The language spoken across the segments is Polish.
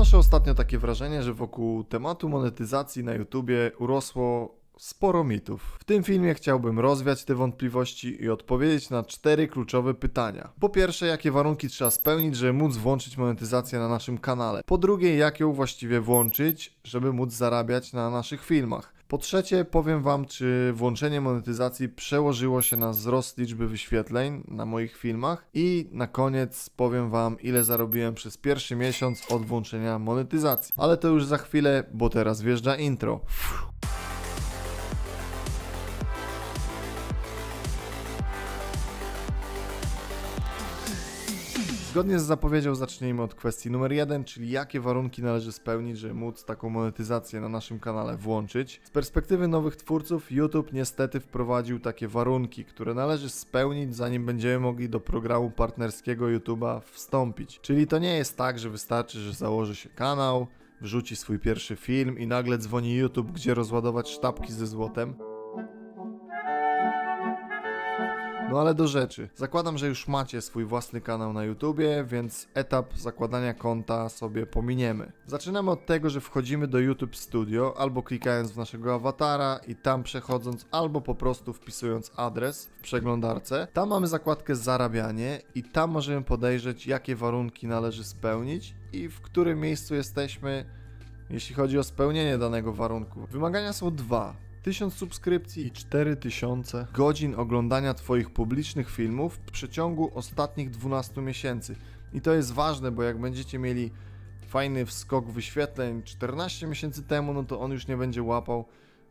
Odnoszę ostatnio takie wrażenie, że wokół tematu monetyzacji na YouTubie urosło sporo mitów. W tym filmie chciałbym rozwiać te wątpliwości i odpowiedzieć na cztery kluczowe pytania. Po pierwsze, jakie warunki trzeba spełnić, żeby móc włączyć monetyzację na naszym kanale. Po drugie, jak ją właściwie włączyć, żeby móc zarabiać na naszych filmach. Po trzecie, powiem Wam, czy włączenie monetyzacji przełożyło się na wzrost liczby wyświetleń na moich filmach. I na koniec powiem Wam, ile zarobiłem przez pierwszy miesiąc od włączenia monetyzacji. Ale to już za chwilę, bo teraz wjeżdża intro. Zgodnie z zapowiedzią zacznijmy od kwestii numer jeden, czyli jakie warunki należy spełnić, żeby móc taką monetyzację na naszym kanale włączyć. Z perspektywy nowych twórców YouTube niestety wprowadził takie warunki, które należy spełnić zanim będziemy mogli do programu partnerskiego YouTube'a wstąpić. Czyli to nie jest tak, że wystarczy, że założy się kanał, wrzuci swój pierwszy film i nagle dzwoni YouTube, gdzie rozładować sztabki ze złotem. No ale do rzeczy. Zakładam, że już macie swój własny kanał na YouTubie, więc etap zakładania konta sobie pominiemy. Zaczynamy od tego, że wchodzimy do YouTube Studio albo klikając w naszego awatara i tam przechodząc albo po prostu wpisując adres w przeglądarce. Tam mamy zakładkę zarabianie i tam możemy podejrzeć jakie warunki należy spełnić i w którym miejscu jesteśmy jeśli chodzi o spełnienie danego warunku. Wymagania są dwa. 1000 subskrypcji i 4000 godzin oglądania Twoich publicznych filmów w przeciągu ostatnich 12 miesięcy. I to jest ważne, bo jak będziecie mieli fajny wskok wyświetleń 14 miesięcy temu, no to on już nie będzie łapał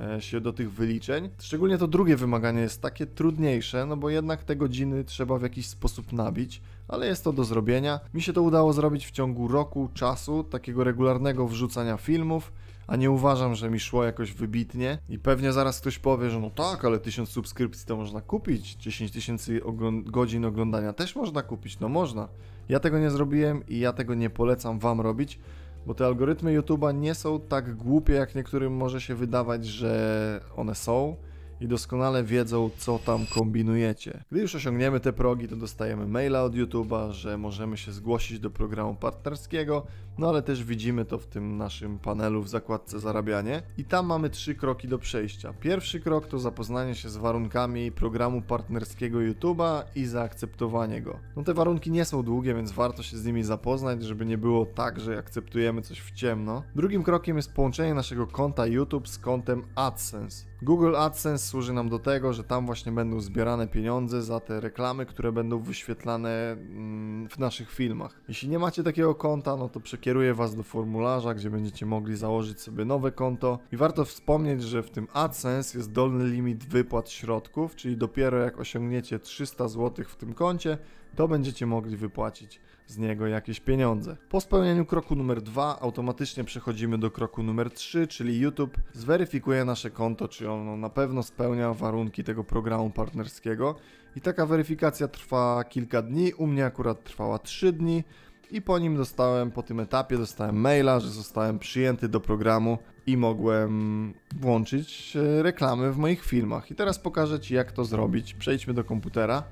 e, się do tych wyliczeń. Szczególnie to drugie wymaganie jest takie trudniejsze, no bo jednak te godziny trzeba w jakiś sposób nabić, ale jest to do zrobienia. Mi się to udało zrobić w ciągu roku czasu, takiego regularnego wrzucania filmów a nie uważam, że mi szło jakoś wybitnie. I pewnie zaraz ktoś powie, że no tak, ale 1000 subskrypcji to można kupić, 10 tysięcy godzin oglądania też można kupić, no można. Ja tego nie zrobiłem i ja tego nie polecam Wam robić, bo te algorytmy YouTube'a nie są tak głupie, jak niektórym może się wydawać, że one są i doskonale wiedzą, co tam kombinujecie. Gdy już osiągniemy te progi, to dostajemy maila od YouTube'a, że możemy się zgłosić do programu partnerskiego, no ale też widzimy to w tym naszym panelu w zakładce zarabianie. I tam mamy trzy kroki do przejścia. Pierwszy krok to zapoznanie się z warunkami programu partnerskiego YouTube'a i zaakceptowanie go. No te warunki nie są długie, więc warto się z nimi zapoznać, żeby nie było tak, że akceptujemy coś w ciemno. Drugim krokiem jest połączenie naszego konta YouTube z kontem AdSense. Google AdSense służy nam do tego, że tam właśnie będą zbierane pieniądze za te reklamy, które będą wyświetlane mm, w naszych filmach. Jeśli nie macie takiego konta, no to przekieruję Was do formularza, gdzie będziecie mogli założyć sobie nowe konto. I warto wspomnieć, że w tym AdSense jest dolny limit wypłat środków, czyli dopiero jak osiągniecie 300 zł w tym koncie, to będziecie mogli wypłacić z niego jakieś pieniądze. Po spełnieniu kroku numer 2 automatycznie przechodzimy do kroku numer 3, czyli YouTube zweryfikuje nasze konto, czy ono na pewno spełnia warunki tego programu partnerskiego. I taka weryfikacja trwa kilka dni, u mnie akurat trwała 3 dni i po nim dostałem, po tym etapie dostałem maila, że zostałem przyjęty do programu i mogłem włączyć e, reklamy w moich filmach. I teraz pokażę Ci jak to zrobić. Przejdźmy do komputera.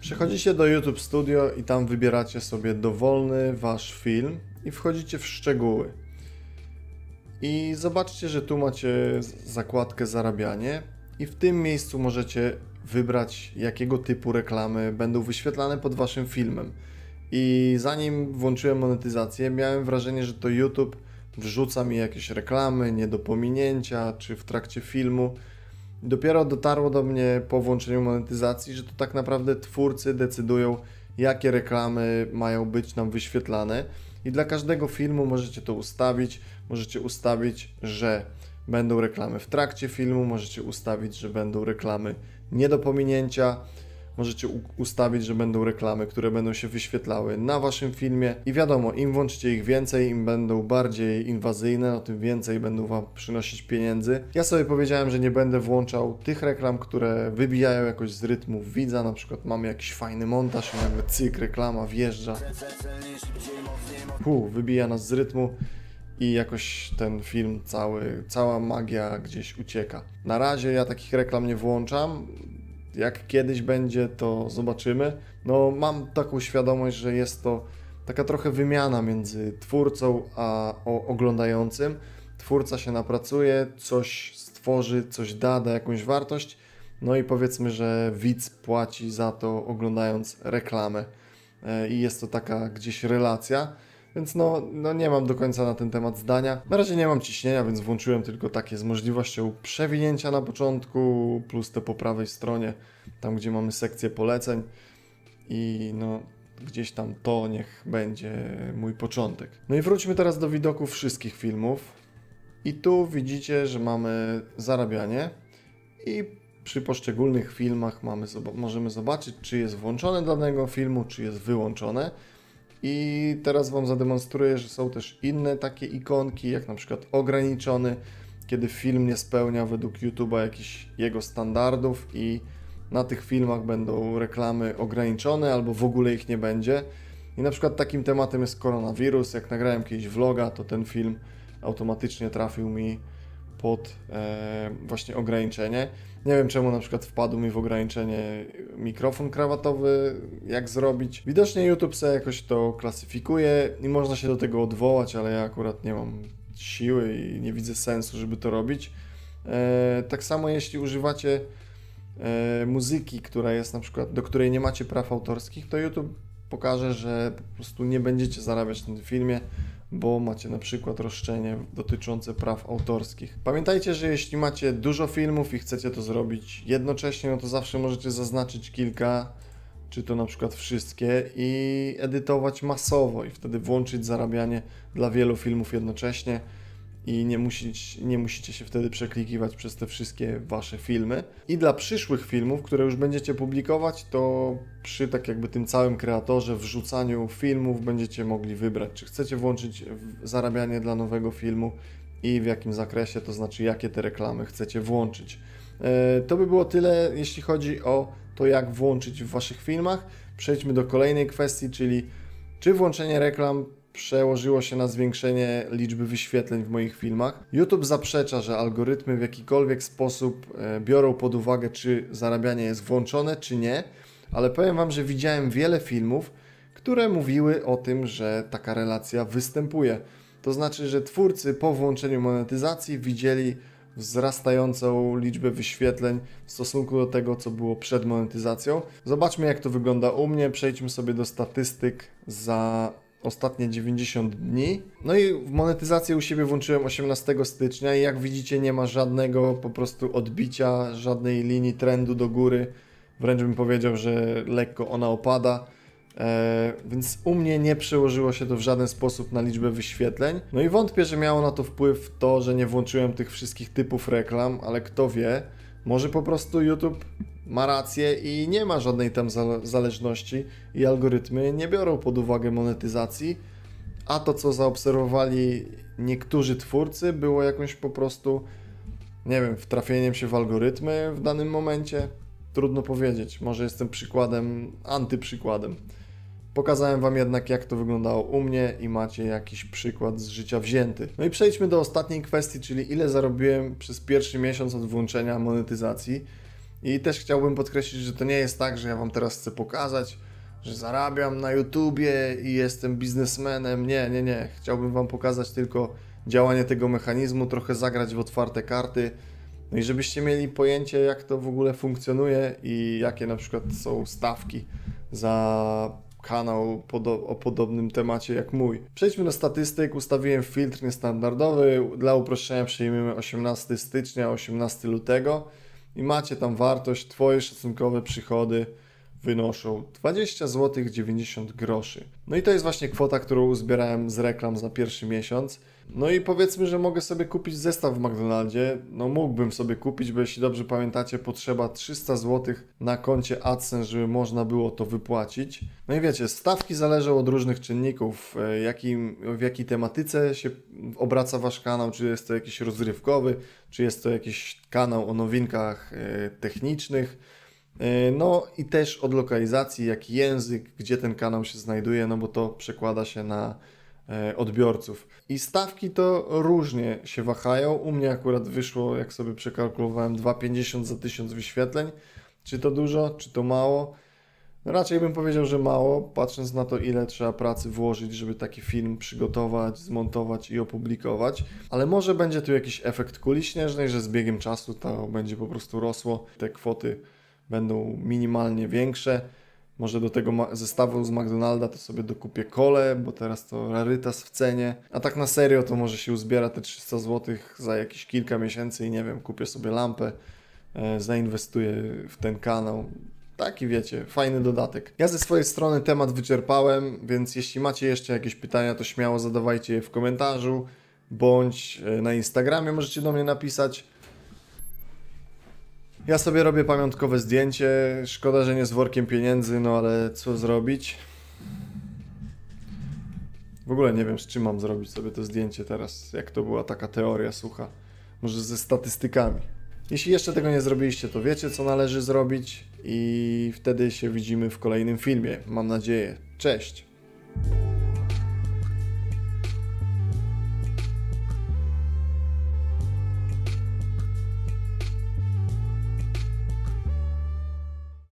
Przechodzicie do YouTube Studio i tam wybieracie sobie dowolny wasz film i wchodzicie w szczegóły. I zobaczcie, że tu macie zakładkę zarabianie i w tym miejscu możecie wybrać jakiego typu reklamy będą wyświetlane pod waszym filmem. I zanim włączyłem monetyzację, miałem wrażenie, że to YouTube wrzuca mi jakieś reklamy nie do pominięcia, czy w trakcie filmu Dopiero dotarło do mnie po włączeniu monetyzacji, że to tak naprawdę twórcy decydują, jakie reklamy mają być nam wyświetlane. I dla każdego filmu możecie to ustawić. Możecie ustawić, że będą reklamy w trakcie filmu, możecie ustawić, że będą reklamy nie do pominięcia możecie ustawić, że będą reklamy, które będą się wyświetlały na waszym filmie i wiadomo, im włączycie ich więcej, im będą bardziej inwazyjne, no tym więcej będą wam przynosić pieniędzy. Ja sobie powiedziałem, że nie będę włączał tych reklam, które wybijają jakoś z rytmu widza, na przykład mamy jakiś fajny montaż i nagle cyk, reklama wjeżdża. Puh, wybija nas z rytmu i jakoś ten film cały, cała magia gdzieś ucieka. Na razie ja takich reklam nie włączam, jak kiedyś będzie, to zobaczymy. No, mam taką świadomość, że jest to taka trochę wymiana między twórcą a oglądającym. Twórca się napracuje, coś stworzy, coś da, da jakąś wartość, no i powiedzmy, że widz płaci za to oglądając reklamę. E, I jest to taka gdzieś relacja. Więc no, no nie mam do końca na ten temat zdania. Na razie nie mam ciśnienia, więc włączyłem tylko takie z możliwością przewinięcia na początku, plus te po prawej stronie, tam gdzie mamy sekcję poleceń. I no, gdzieś tam to niech będzie mój początek. No i wróćmy teraz do widoków wszystkich filmów. I tu widzicie, że mamy zarabianie i przy poszczególnych filmach mamy, możemy zobaczyć, czy jest włączone danego filmu, czy jest wyłączone. I teraz Wam zademonstruję, że są też inne takie ikonki, jak na przykład ograniczony, kiedy film nie spełnia według YouTube'a jakichś jego standardów i na tych filmach będą reklamy ograniczone albo w ogóle ich nie będzie. I na przykład takim tematem jest koronawirus. Jak nagrałem kiedyś vloga, to ten film automatycznie trafił mi pod e, właśnie ograniczenie. Nie wiem czemu na przykład wpadł mi w ograniczenie mikrofon krawatowy, jak zrobić. Widocznie YouTube sobie jakoś to klasyfikuje i można się do tego odwołać, ale ja akurat nie mam siły i nie widzę sensu, żeby to robić. E, tak samo jeśli używacie e, muzyki, która jest na przykład, do której nie macie praw autorskich, to YouTube pokaże, że po prostu nie będziecie zarabiać na tym filmie, bo macie na przykład roszczenie dotyczące praw autorskich. Pamiętajcie, że jeśli macie dużo filmów i chcecie to zrobić jednocześnie, no to zawsze możecie zaznaczyć kilka, czy to na przykład wszystkie i edytować masowo i wtedy włączyć zarabianie dla wielu filmów jednocześnie i nie, musić, nie musicie się wtedy przeklikiwać przez te wszystkie wasze filmy. I dla przyszłych filmów, które już będziecie publikować, to przy tak jakby tym całym kreatorze, wrzucaniu filmów będziecie mogli wybrać, czy chcecie włączyć zarabianie dla nowego filmu i w jakim zakresie, to znaczy jakie te reklamy chcecie włączyć. E, to by było tyle, jeśli chodzi o to, jak włączyć w waszych filmach. Przejdźmy do kolejnej kwestii, czyli czy włączenie reklam przełożyło się na zwiększenie liczby wyświetleń w moich filmach. YouTube zaprzecza, że algorytmy w jakikolwiek sposób e, biorą pod uwagę, czy zarabianie jest włączone, czy nie, ale powiem Wam, że widziałem wiele filmów, które mówiły o tym, że taka relacja występuje. To znaczy, że twórcy po włączeniu monetyzacji widzieli wzrastającą liczbę wyświetleń w stosunku do tego, co było przed monetyzacją. Zobaczmy, jak to wygląda u mnie. Przejdźmy sobie do statystyk za ostatnie 90 dni. No i w monetyzację u siebie włączyłem 18 stycznia i jak widzicie nie ma żadnego po prostu odbicia, żadnej linii trendu do góry. Wręcz bym powiedział, że lekko ona opada. E, więc u mnie nie przełożyło się to w żaden sposób na liczbę wyświetleń. No i wątpię, że miało na to wpływ to, że nie włączyłem tych wszystkich typów reklam, ale kto wie, może po prostu YouTube ma rację i nie ma żadnej tam zależności i algorytmy nie biorą pod uwagę monetyzacji, a to co zaobserwowali niektórzy twórcy było jakąś po prostu, nie wiem, wtrafieniem się w algorytmy w danym momencie. Trudno powiedzieć, może jestem przykładem, antyprzykładem. Pokazałem Wam jednak, jak to wyglądało u mnie i macie jakiś przykład z życia wzięty. No i przejdźmy do ostatniej kwestii, czyli ile zarobiłem przez pierwszy miesiąc od włączenia monetyzacji. I też chciałbym podkreślić, że to nie jest tak, że ja Wam teraz chcę pokazać, że zarabiam na YouTubie i jestem biznesmenem. Nie, nie, nie. Chciałbym Wam pokazać tylko działanie tego mechanizmu, trochę zagrać w otwarte karty. No i żebyście mieli pojęcie, jak to w ogóle funkcjonuje i jakie na przykład są stawki za kanał o podobnym temacie jak mój. Przejdźmy do statystyk. Ustawiłem filtr niestandardowy. Dla uproszczenia przyjmiemy 18 stycznia, 18 lutego i macie tam wartość, Twoje szacunkowe przychody wynoszą 20 zł 90 groszy. No i to jest właśnie kwota, którą uzbierałem z reklam za pierwszy miesiąc. No i powiedzmy, że mogę sobie kupić zestaw w McDonaldzie. No mógłbym sobie kupić, bo jeśli dobrze pamiętacie, potrzeba 300 zł na koncie AdSense, żeby można było to wypłacić. No i wiecie, stawki zależą od różnych czynników, e, jakim, w jakiej tematyce się obraca Wasz kanał, czy jest to jakiś rozrywkowy, czy jest to jakiś kanał o nowinkach e, technicznych. E, no i też od lokalizacji, jaki język, gdzie ten kanał się znajduje, no bo to przekłada się na E, odbiorców. I stawki to różnie się wahają. U mnie akurat wyszło, jak sobie przekalkulowałem, 2,50 za 1000 wyświetleń. Czy to dużo, czy to mało? Raczej bym powiedział, że mało, patrząc na to, ile trzeba pracy włożyć, żeby taki film przygotować, zmontować i opublikować. Ale może będzie tu jakiś efekt kuli śnieżnej, że z biegiem czasu to będzie po prostu rosło. Te kwoty będą minimalnie większe. Może do tego zestawu z McDonalda to sobie dokupię kole, bo teraz to rarytas w cenie. A tak na serio to może się uzbiera te 300 zł za jakieś kilka miesięcy i nie wiem, kupię sobie lampę, e, zainwestuję w ten kanał. Taki wiecie, fajny dodatek. Ja ze swojej strony temat wyczerpałem, więc jeśli macie jeszcze jakieś pytania, to śmiało zadawajcie je w komentarzu bądź e, na Instagramie możecie do mnie napisać. Ja sobie robię pamiątkowe zdjęcie. Szkoda, że nie z workiem pieniędzy, no ale co zrobić? W ogóle nie wiem, z czym mam zrobić sobie to zdjęcie teraz, jak to była taka teoria sucha. Może ze statystykami. Jeśli jeszcze tego nie zrobiliście, to wiecie, co należy zrobić i wtedy się widzimy w kolejnym filmie. Mam nadzieję. Cześć!